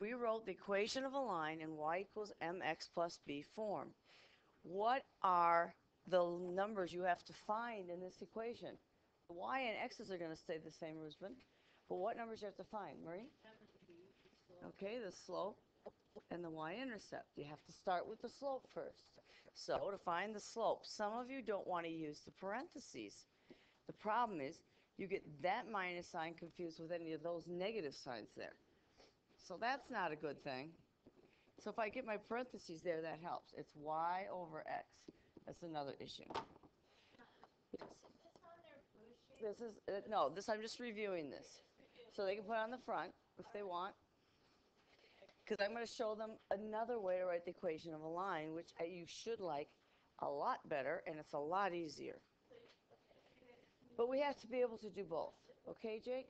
we wrote the equation of a line in y equals mx plus b form. What are the numbers you have to find in this equation? The y and x's are going to stay the same, Rusban. But what numbers you have to find, Marie? Okay, the slope and the y-intercept. You have to start with the slope first. So to find the slope, some of you don't want to use the parentheses. The problem is you get that minus sign confused with any of those negative signs there. So that's not a good thing. So if I get my parentheses there, that helps. It's y over x. That's another issue. This is, uh, no, this, I'm just reviewing this. So they can put on the front if they want. Because I'm going to show them another way to write the equation of a line, which you should like a lot better, and it's a lot easier. But we have to be able to do both. Okay, Jake?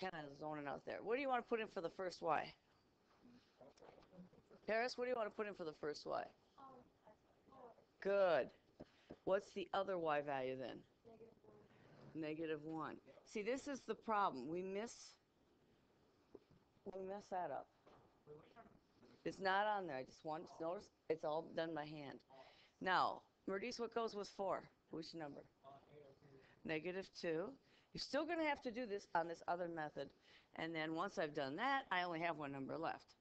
Kind of zoning out there. What do you want to put in for the first y? Paris, what do you want to put in for the first y? Good. What's the other y value then? Negative 1. See, this is the problem. We miss we mess that up. It's not on there. I just want to notice it's all done by hand. Now, Merdice, what goes with 4? Which number? Negative 2. You're still going to have to do this on this other method. And then once I've done that, I only have one number left.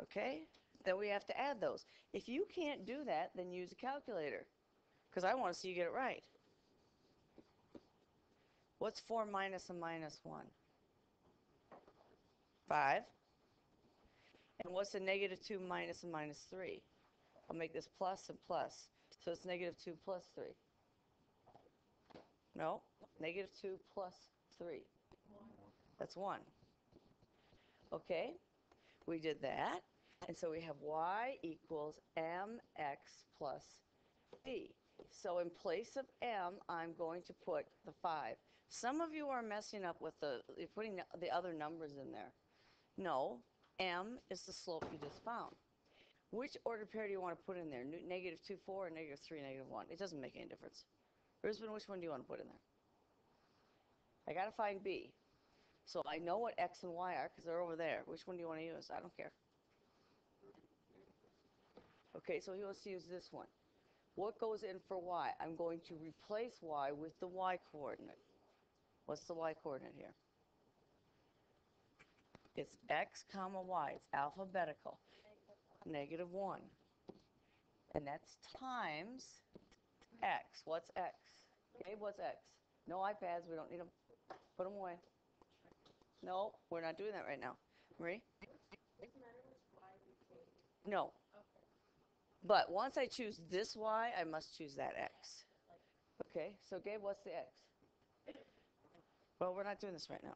Okay? Then we have to add those. If you can't do that, then use a calculator. Because I want to see you get it right. What's 4 minus a minus 1? 5. And what's a negative 2 minus a minus 3? I'll make this plus and plus. So it's negative 2 plus 3. No, negative 2 plus 3. That's 1. Okay, we did that. And so we have y equals mx plus b. So in place of m, I'm going to put the 5. Some of you are messing up with the, you're putting the, the other numbers in there. No, m is the slope you just found. Which order pair do you want to put in there? Negative 2, 4 or negative 3, negative 1? It doesn't make any difference. Brisbane, which one do you want to put in there? I got to find b. So I know what x and y are because they're over there. Which one do you want to use? I don't care. Okay, so he wants to use this one. What goes in for y? I'm going to replace y with the y coordinate. What's the y coordinate here? It's x comma y. It's alphabetical. Negative 1. And that's times x. What's x? Gabe, what's x? No iPads. We don't need them. Put them away. No, we're not doing that right now. Marie? No. But once I choose this y, I must choose that x. Okay, so Gabe, what's the x? Well, we're not doing this right now.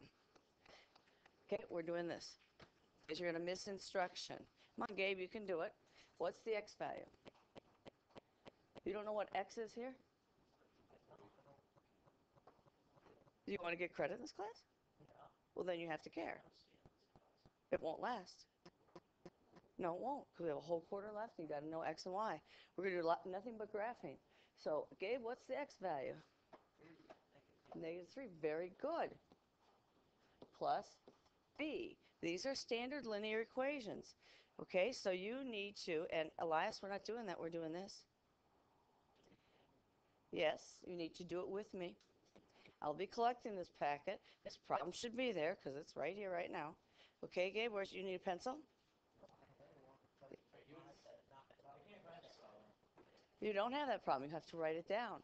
Okay, we're doing this. Because you're going to miss instruction. Come on, Gabe, you can do it. What's the x value? You don't know what x is here? Do you want to get credit in this class? Well, then you have to care. It won't last. No, it won't, because we have a whole quarter left, and you got to know x and y. We're going to do lot, nothing but graphing. So, Gabe, what's the x value? Negative 3. Very good. Plus b. These are standard linear equations. Okay, so you need to, and Elias, we're not doing that, we're doing this. Yes, you need to do it with me. I'll be collecting this packet. This problem should be there because it's right here, right now. Okay, Gabe, where's you need a pencil? You don't have that problem. You have to write it down.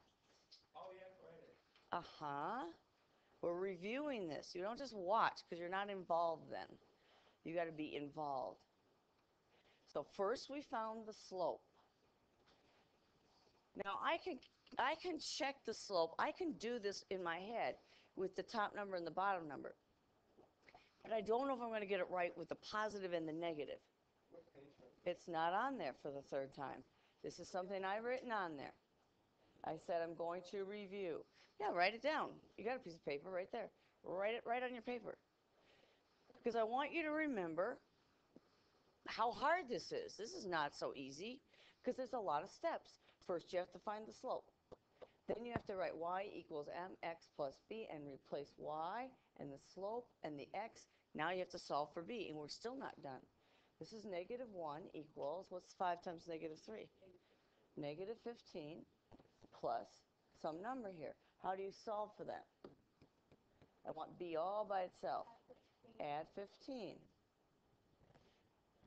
Uh huh. We're reviewing this. You don't just watch because you're not involved then. You got to be involved. So first we found the slope. Now I can I can check the slope. I can do this in my head with the top number and the bottom number. But I don't know if I'm going to get it right with the positive and the negative. It's not on there for the third time. This is something I've written on there. I said I'm going to review. Yeah, write it down. You got a piece of paper right there. Write it right on your paper. Because I want you to remember how hard this is. This is not so easy because there's a lot of steps. First, you have to find the slope. Then you have to write y equals mx plus b and replace y and the slope and the x. Now you have to solve for b, and we're still not done. This is negative 1 equals, what's 5 times negative 3? Negative 15 plus some number here. How do you solve for that? I want b all by itself. Add 15.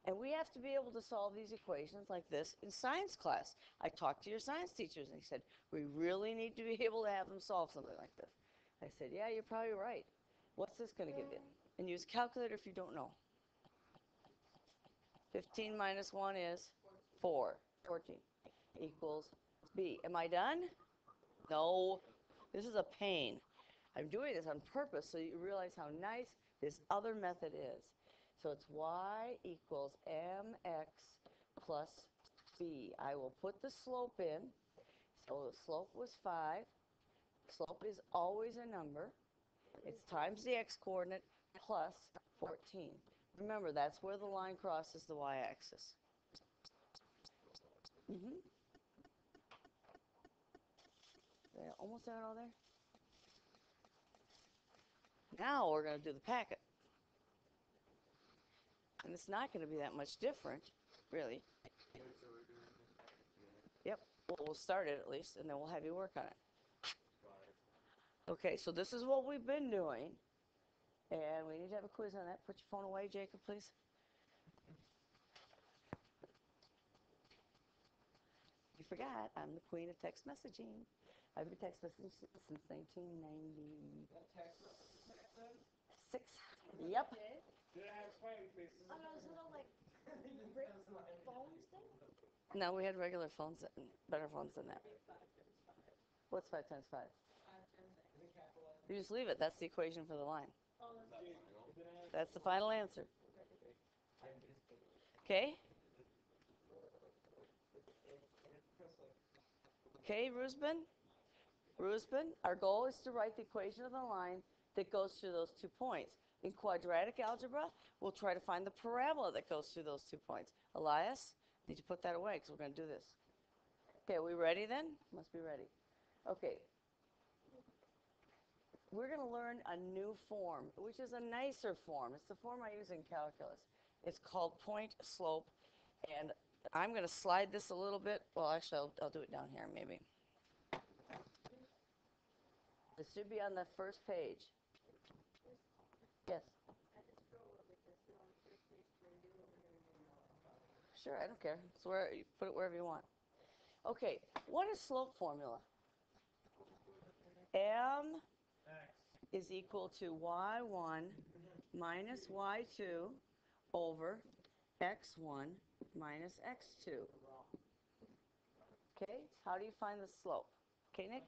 And we have to be able to solve these equations like this in science class. I talked to your science teachers and they said, we really need to be able to have them solve something like this. I said, yeah, you're probably right. What's this going to give you? And use calculator if you don't know. 15 minus 1 is 4. 14 equals b. Am I done? No. This is a pain. I'm doing this on purpose so you realize how nice this other method is. So it's y equals mx plus b. I will put the slope in. So the slope was 5. Slope is always a number. It's times the x-coordinate plus 14. Remember, that's where the line crosses the y-axis. Mm-hmm. Almost it all there? Now we're going to do the packet. And it's not going to be that much different, really. Yep, well, we'll start it at least, and then we'll have you work on it. Okay, so this is what we've been doing. And we need to have a quiz on that. Put your phone away, Jacob, please. You forgot, I'm the queen of text messaging. I've been text messaging since 1996. Yep. On those oh, little like brick phones thing? No, we had regular phones, better phones than that. What's five times five? You just leave it. That's the equation for the line. That's the final answer. Okay? Okay, Rusbin? Rusbin, our goal is to write the equation of the line that goes through those two points. In quadratic algebra, we'll try to find the parabola that goes through those two points. Elias, need to put that away because we're going to do this. Okay, are we ready then? Must be ready. Okay. We're going to learn a new form, which is a nicer form. It's the form I use in calculus. It's called point slope, and I'm going to slide this a little bit. Well, actually, I'll, I'll do it down here maybe. This should be on the first page. Yes. Sure, I don't care. It's where you put it wherever you want. Okay, what is slope formula? M is equal to y1 minus y2 over x1 minus x2. Okay, how do you find the slope? Okay, Nick?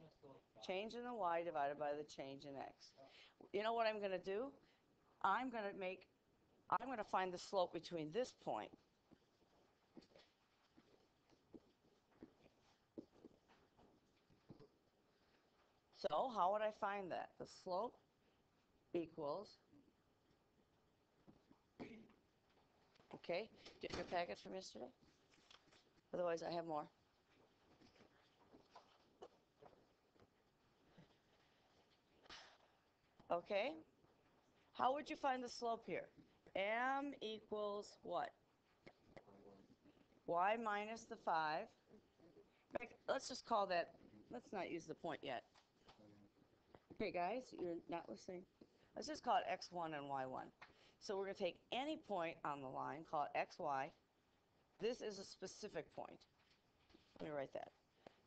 Change in the y divided by the change in x. You know what I'm going to do? I'm going to make, I'm going to find the slope between this point So how would I find that? The slope equals, okay, get your packet from yesterday? Otherwise, I have more. Okay, how would you find the slope here? M equals what? Y minus the 5. Let's just call that, let's not use the point yet. Okay, guys, you're not listening. Let's just call it x1 and y1. So we're going to take any point on the line, call it xy. This is a specific point. Let me write that.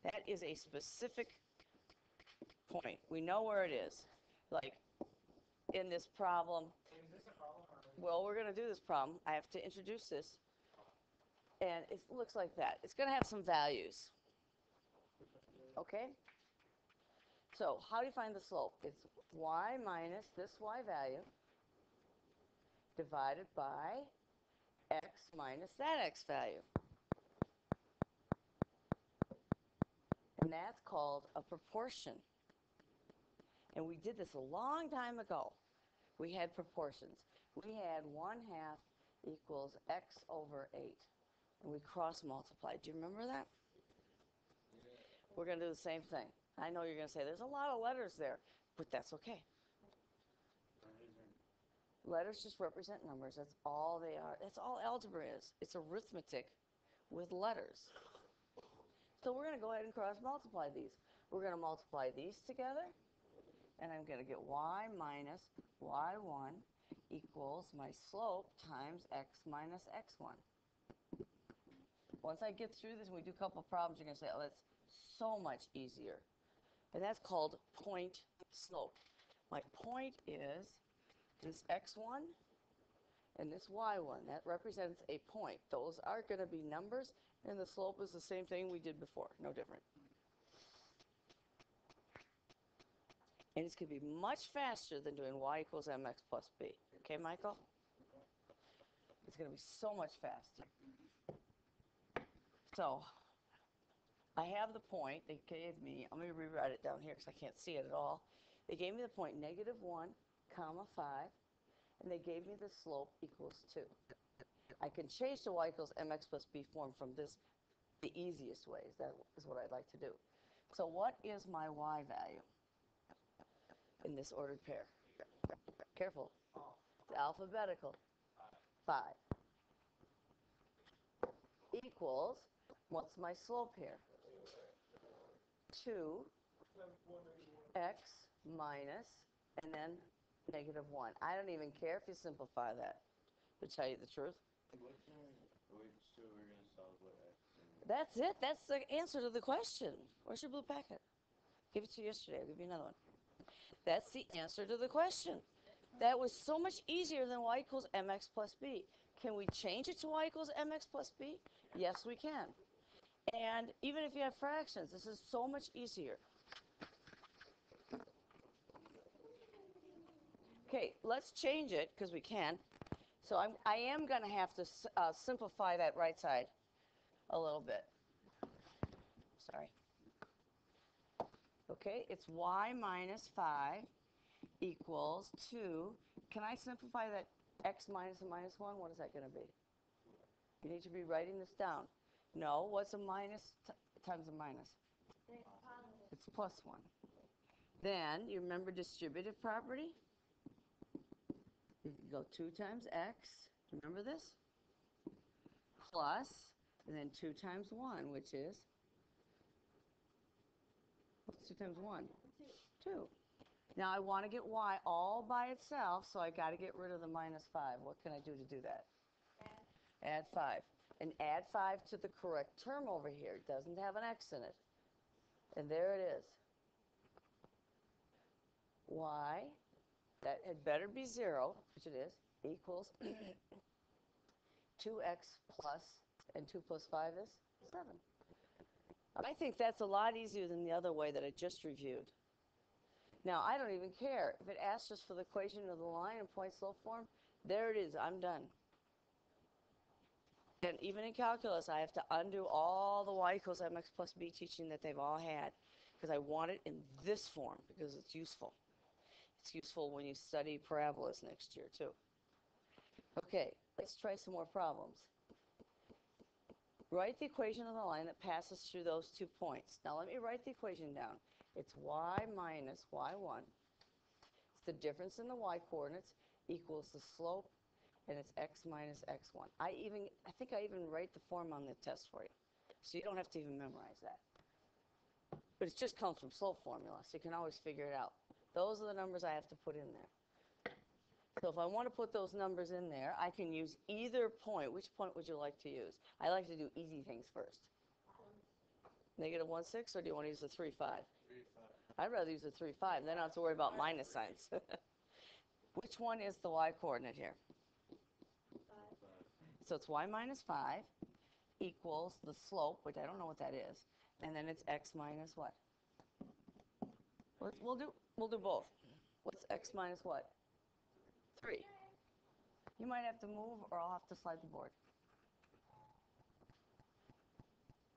That is a specific point. We know where it is. Like in this problem. Well, we're going to do this problem. I have to introduce this. And it looks like that. It's going to have some values. Okay? So how do you find the slope? It's y minus this y value divided by x minus that x value. And that's called a proportion. And we did this a long time ago. We had proportions. We had 1 half equals x over 8. And we cross multiplied. Do you remember that? We're going to do the same thing. I know you're going to say there's a lot of letters there, but that's okay. Letters just represent numbers. That's all they are. That's all algebra is. It's arithmetic with letters. So we're going to go ahead and cross multiply these. We're going to multiply these together, and I'm going to get y minus y1 equals my slope times x minus x1. Once I get through this and we do a couple problems, you're going to say, oh, that's so much easier. And that's called point slope. My point is this x1 and this y1. That represents a point. Those are going to be numbers, and the slope is the same thing we did before, no different. And it's going to be much faster than doing y equals mx plus b. Okay, Michael? It's going to be so much faster. So, I have the point they gave me. Let me rewrite it down here because I can't see it at all. They gave me the point negative 1, comma 5, and they gave me the slope equals 2. I can change to y equals mx plus b form from this the easiest ways. That is what I'd like to do. So what is my y value in this ordered pair? Careful. It's alphabetical. 5. Equals, what's my slope here? 2 x minus, and then negative 1. I don't even care if you simplify that, to tell you the truth. That's it. That's the answer to the question. Where's your blue packet? Give it to you yesterday. I'll give you another one. That's the answer to the question. That was so much easier than y equals mx plus b. Can we change it to y equals mx plus b? Yes, we can. And even if you have fractions, this is so much easier. Okay, let's change it because we can. So I'm, I am going to have to uh, simplify that right side a little bit. Sorry. Okay, it's y minus 5 equals 2. Can I simplify that x minus a minus 1? What is that going to be? You need to be writing this down. No, what's a minus times a minus? It's plus 1. Then, you remember distributive property? You go 2 times x. Remember this? Plus, and then 2 times 1, which is? What's 2 times 1? 2. Now, I want to get y all by itself, so I got to get rid of the minus 5. What can I do to do that? Add 5. And add 5 to the correct term over here. It doesn't have an x in it. And there it is. y, that had better be 0, which it is, equals 2x plus, and 2 plus 5 is 7. I think that's a lot easier than the other way that I just reviewed. Now, I don't even care. If it asks us for the equation of the line in point slope form, there it is. I'm done. And even in calculus, I have to undo all the y equals mx plus b teaching that they've all had because I want it in this form because it's useful. It's useful when you study parabolas next year, too. Okay, let's try some more problems. Write the equation of the line that passes through those two points. Now let me write the equation down. It's y minus y1. It's the difference in the y coordinates equals the slope, and it's x minus x1. I even, I think I even write the form on the test for you. So you don't have to even memorize that. But it just comes from slope formula, so you can always figure it out. Those are the numbers I have to put in there. So if I want to put those numbers in there, I can use either point. Which point would you like to use? I like to do easy things first. Negative 1, 6, or do you want to use the 3, 5? three five. I'd rather use the 3, 5. Then I don't have to worry about minus signs. Which one is the y coordinate here? So it's y minus 5 equals the slope, which I don't know what that is, and then it's x minus what? We'll do we'll do both. What's x minus what? 3. You might have to move or I'll have to slide the board.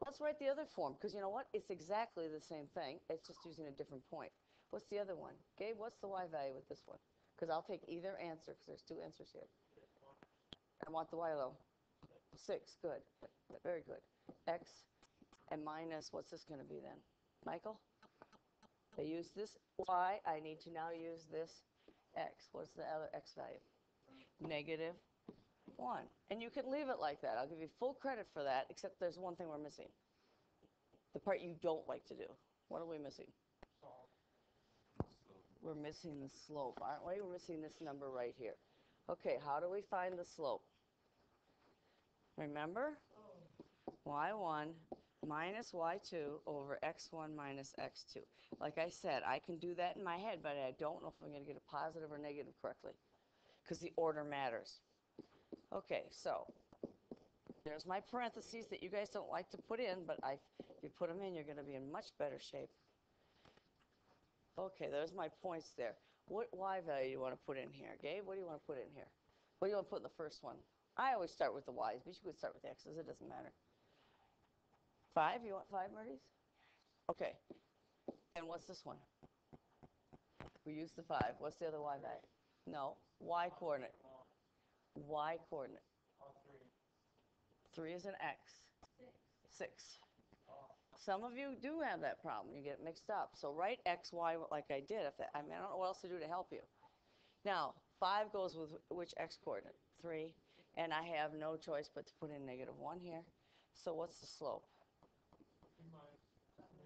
Let's write the other form, because you know what? It's exactly the same thing. It's just using a different point. What's the other one? Gabe, what's the y value with this one? Because I'll take either answer, because there's two answers here. I want the y though. 6, good. Very good. X and minus, what's this going to be then? Michael? I use this y, I need to now use this x. What's the other x value? negative 1. And you can leave it like that. I'll give you full credit for that, except there's one thing we're missing. The part you don't like to do. What are we missing? We're missing the slope, aren't we? We're missing this number right here. Okay, how do we find the slope? Remember? y1 minus y2 over x1 minus x2. Like I said, I can do that in my head, but I don't know if I'm going to get a positive or negative correctly because the order matters. Okay, so there's my parentheses that you guys don't like to put in, but I, if you put them in, you're going to be in much better shape. Okay, there's my points there. What y value you want to put in here? Gabe, what do you want to put in here? What do you want to put in the first one? I always start with the y's, but you could start with the x's. It doesn't matter. Five? You want five, Marty's? Okay. And what's this one? We use the five. What's the other y value? No. Y coordinate. Y coordinate. Three is an x. Six. Some of you do have that problem. You get mixed up. So write x, y like I did. If that, I mean, I don't know what else to do to help you. Now, 5 goes with which x coordinate? 3. And I have no choice but to put in negative 1 here. So what's the slope?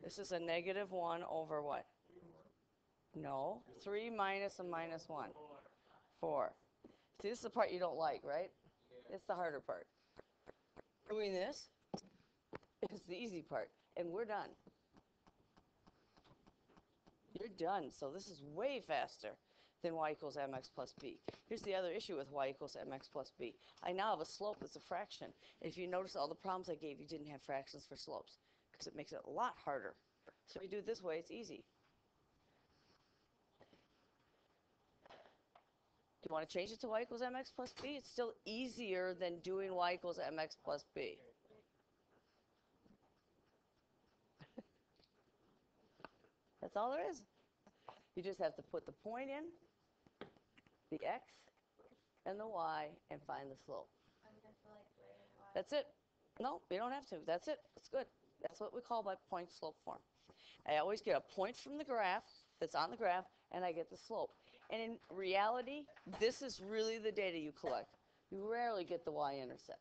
This is a negative 1 over what? No. 3 minus a minus 1. 4. See, this is the part you don't like, right? It's the harder part. Doing this is the easy part, and we're done. You're done, so this is way faster than y equals mx plus b. Here's the other issue with y equals mx plus b. I now have a slope that's a fraction. If you notice all the problems I gave you didn't have fractions for slopes, because it makes it a lot harder. So you do it this way, it's easy. Do you want to change it to y equals mx plus b? It's still easier than doing y equals mx plus b. That's all there is. You just have to put the point in, the x, and the y, and find the slope. That's it. No, you don't have to. That's it. It's good. That's what we call by point slope form. I always get a point from the graph that's on the graph, and I get the slope. And in reality, this is really the data you collect. You rarely get the y-intercept.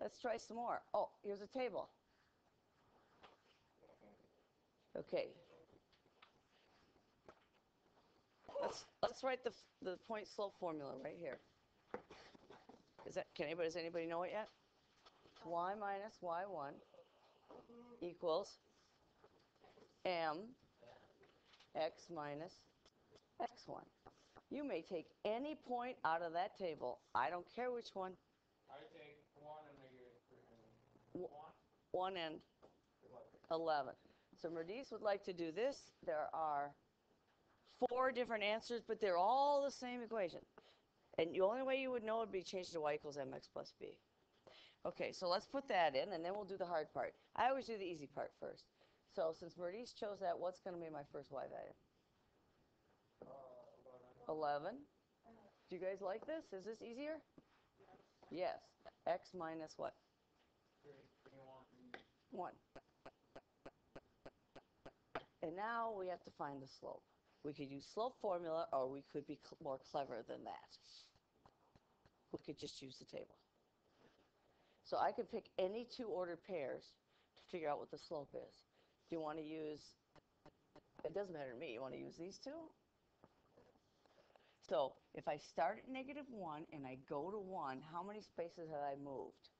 Let's try some more. Oh, here's a table. Okay. Let's let's write the the point slope formula right here. Is that can anybody does anybody know it yet? y minus y1 equals m x minus x1. You may take any point out of that table. I don't care which one. I take one and negative three. W- One and 11. So Merdice would like to do this. There are four different answers, but they're all the same equation. And the only way you would know would be change to y equals mx plus b. Okay, so let's put that in, and then we'll do the hard part. I always do the easy part first. So since Merdice chose that, what's going to be my first y value? 11. Do you guys like this? Is this easier? Yes. x minus what? 1. And now we have to find the slope. We could use slope formula or we could be cl- more clever than that. We could just use the table. So I could pick any two ordered pairs to figure out what the slope is. Do you want to use, it doesn't matter to me, you want to use these two? So if I start at negative 1 and I go to 1, how many spaces have I moved?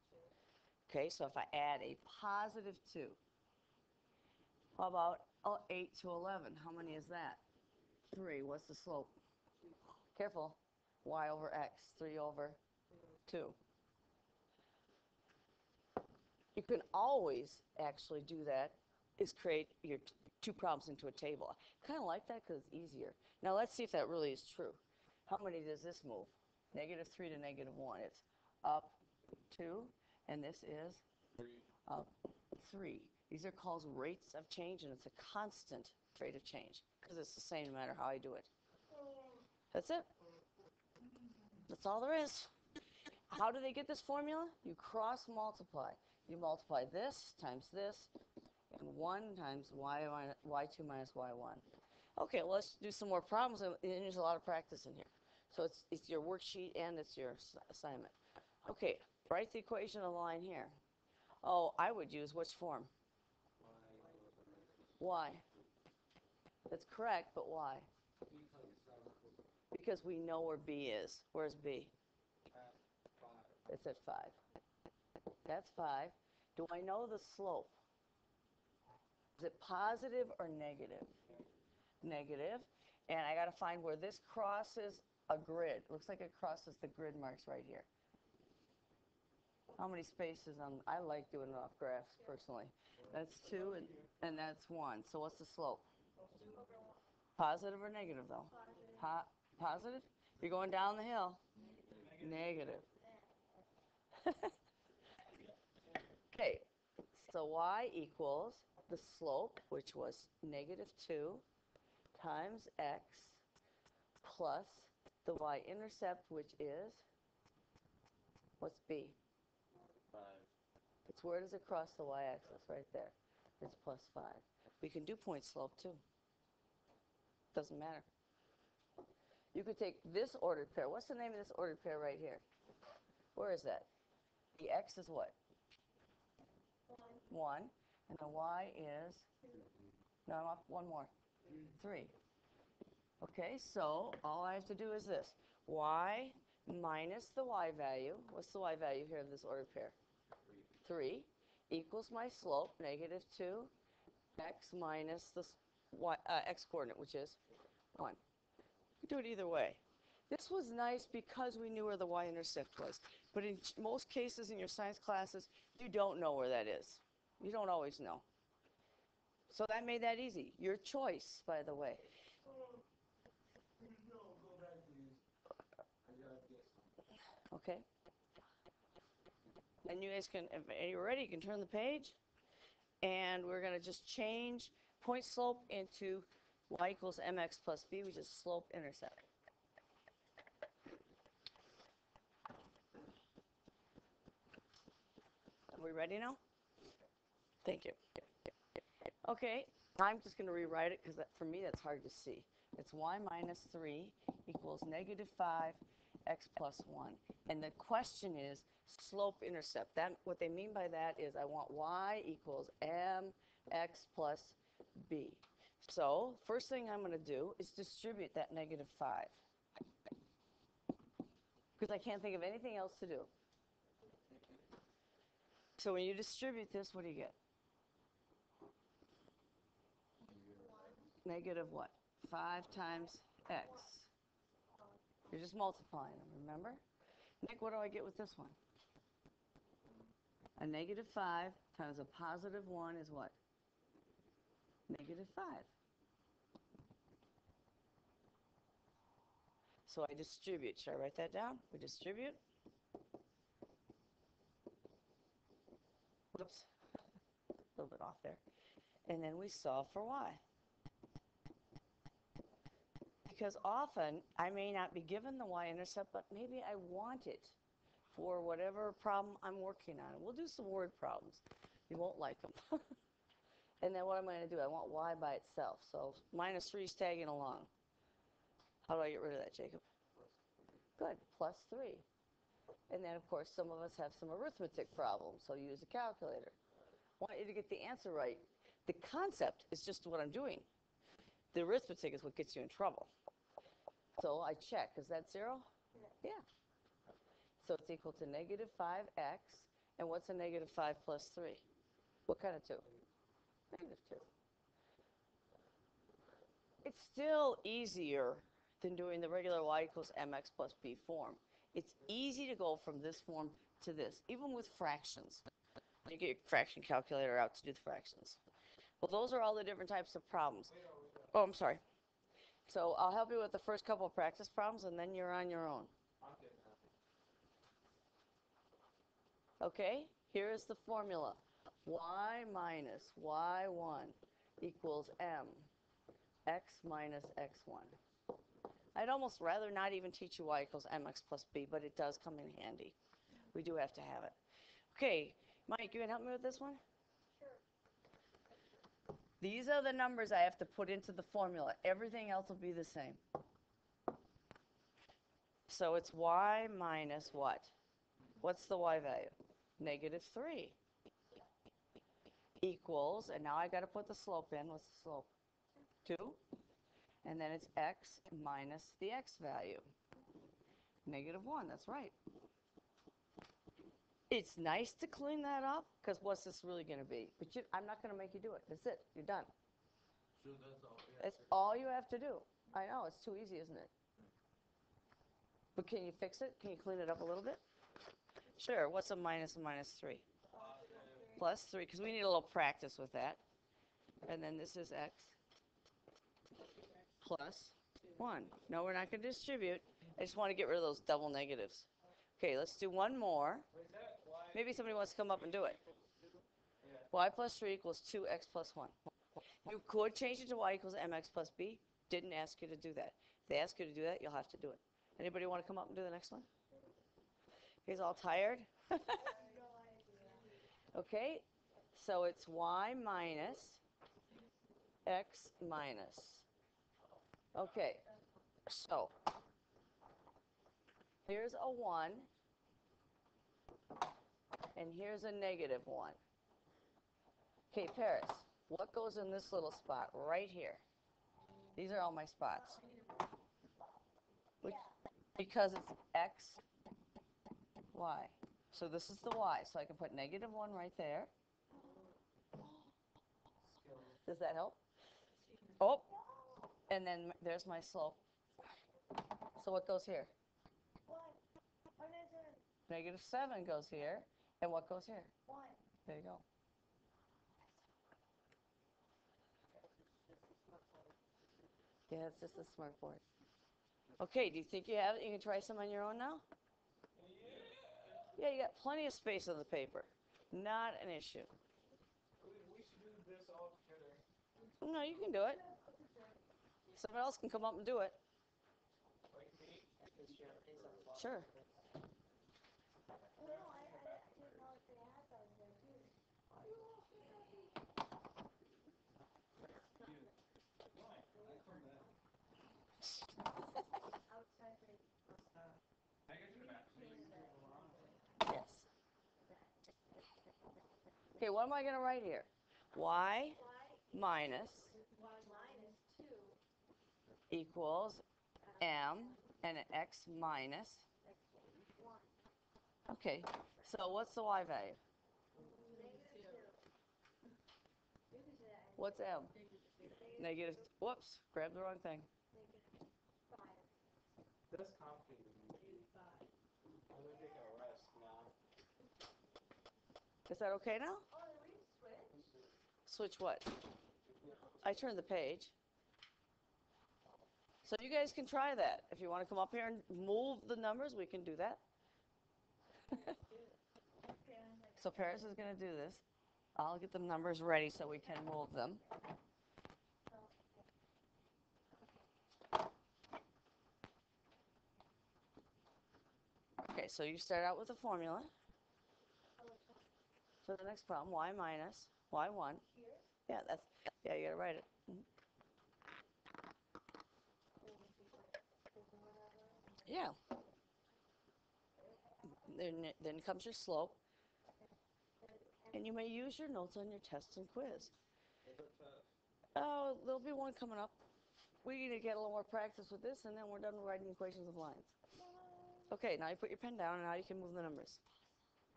Okay, so if I add a positive 2, how about oh, 8 to 11? How many is that? 3. What's the slope? Careful. y over x. 3 over 2. You can always actually do that, is create your two problems into a table. I kind of like that because it's easier. Now let's see if that really is true. How many does this move? Negative 3 to negative 1. It's up 2, and this is Three. up 3. These are called rates of change, and it's a constant rate of change because it's the same no matter how I do it. That's it. That's all there is. How do they get this formula? You cross multiply. You multiply this times this, and 1 times y, y2 minus y1. Okay, let's do some more problems, and and there's a lot of practice in here. So it's, it's your worksheet and it's your assignment. Okay, write the equation of the line here. Oh, I would use which form? Why? That's correct, but why? Because we know where B is. Where's B? It's at five. That's five. Do I know the slope? Is it positive or negative? Negative. And I gotta find where this crosses a grid. Looks like it crosses the grid marks right here. How many spaces on, I like doing it off graphs personally. That's two and, and that's one. So what's the slope? Positive or negative though? Po- positive? You're going down the hill. Negative. Okay, so y equals the slope, which was negative 2 times x plus the y-intercept, which is, what's b? It's where does it cross the y-axis? Right there. It's plus 5. We can do point slope too. Doesn't matter. You could take this ordered pair. What's the name of this ordered pair right here? Where is that? The x is what? 1. And the y is? No, I'm up one more. 3. Okay, so all I have to do is this. y minus the y value. What's the y value here of this ordered pair? 3 equals my slope, negative 2, x minus the y, uh, x coordinate, which is 1. You can do it either way. This was nice because we knew where the y-intercept was. But in most cases in your science classes, you don't know where that is. You don't always know. So that made that easy. Your choice, by the way. Okay? And you guys can, if you're ready, you can turn the page. And we're going to just change point slope into y equals mx plus b, which is slope intercept. Are we ready now? Thank you. Okay, I'm just going to rewrite it because for me that's hard to see. It's y minus 3 equals negative 5 x plus 1. And the question is slope intercept. That What they mean by that is I want y equals mx plus b. So first thing I'm going to do is distribute that negative 5. Because I can't think of anything else to do. So when you distribute this, what do you get? Negative what? 5 times x. You're just multiplying them, remember? Nick, what do I get with this one? A negative 5 times a positive 1 is what? Negative 5. So I distribute. Should I write that down? We distribute. Whoops. A little bit off there. And then we solve for y. Because often I may not be given the y-intercept, but maybe I want it for whatever problem I'm working on. We'll do some word problems. You won't like them. and then what I'm I going to do? I want y by itself. So minus 3 is tagging along. How do I get rid of that, Jacob? Good, plus 3. And then, of course, some of us have some arithmetic problems, so use a calculator. I want you to get the answer right. The concept is just what I'm doing. The arithmetic is what gets you in trouble. So I check. Is that 0? Yeah. So it's equal to negative 5x. And what's a negative 5 plus 3? What kind of 2? Negative 2. It's still easier than doing the regular y equals mx plus b form. It's easy to go from this form to this, even with fractions. You get your fraction calculator out to do the fractions. Well, those are all the different types of problems. Oh, I'm sorry. So I'll help you with the first couple of practice problems, and then you're on your own. Okay, here is the formula. y minus y1 equals m, x minus x1. I'd almost rather not even teach you y equals mx plus b, but it does come in handy. We do have to have it. Okay, Mike, you can help me with this one? Sure. These are the numbers I have to put into the formula. Everything else will be the same. So it's y minus what? What's the y value? Negative 3 equals, and now I got to put the slope in. What's the slope? 2. And then it's x minus the x value. Negative 1, that's right. It's nice to clean that up, because what's this really going to be? But you, I'm not going to make you do it. That's it. You're done. So that's all. That's all you have to do. I know, it's too easy, isn't it? But can you fix it? Can you clean it up a little bit? Sure, what's a minus a minus 3? Plus 3, because we need a little practice with that. And then this is x plus 1. No, we're not going to distribute. I just want to get rid of those double negatives. Okay, let's do one more. Maybe somebody wants to come up and do it. y plus 3 equals 2x plus 1. You could change it to y equals mx plus b. Didn't ask you to do that. If they ask you to do that, you'll have to do it. Anybody want to come up and do the next one? Guys all tired? okay, so it's y minus x minus. Okay, so here's a 1 and here's a negative 1. Okay, Paris, what goes in this little spot right here? These are all my spots. Because it's x, y. So this is the y, so I can put negative 1 right there. Does that help? Oh, and then there's my slope. So what goes here? Negative 7 goes here, and what goes here? one. There you go. Yeah, it's just a smart board. Okay, do you think you have it? You can try some on your own now? Yeah, you got plenty of space on the paper. Not an issue. We, should do this all together. No, you can do it. Someone else can come up and do it. Sure. No, I, I, I didn't know if they had those there too. Outside the I get you back. Yes. Okay, what am I going to write here? Y y, minus equals m and an x minus. Okay, so what's the y value? Negative two. You can say that. What's m? Negative whoops, grab the wrong thing. That's complicated. I'm gonna take a rest now. Is that okay now? Oh, then we can switch. Switch what? I turned the page. So you guys can try that. If you want to come up here and move the numbers, we can do that. So Paris is going to do this. I'll get the numbers ready so we can move them. Okay, so you start out with a formula for the next problem, y minus y1. here. Yeah, that's, yeah, you gotta write it. Yeah. Then, then comes your slope. And you may use your notes on your test and quiz. Oh, there'll be one coming up. We need to get a little more practice with this, and then we're done writing equations of lines. Okay, now you put your pen down, and now you can move the numbers.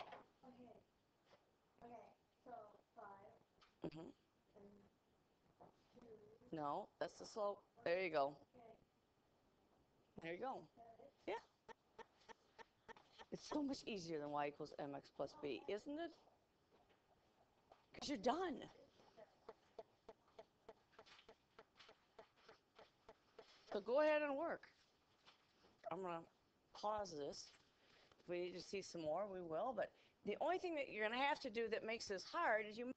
Okay. Okay, so five hmm. No, that's the slope. There you go. There you go. Yeah. It's so much easier than y equals mx plus b, isn't it? Because you're done. So go ahead and work. I'm going to pause this. If we need to see some more, we will. But the only thing that you're going to have to do that makes this hard is you